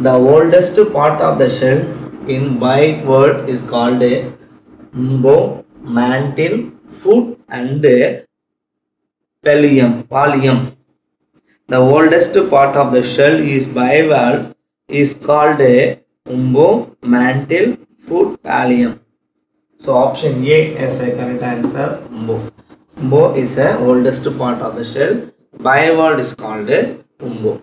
The oldest part of the shell in bivalve is called a umbo, mantle, foot and a pallium. pallium. The oldest part of the shell is bivalve is called a umbo, mantle, foot, pallium. So option A is a correct answer. Umbo. Umbo is the oldest part of the shell. Bivalve is called a umbo.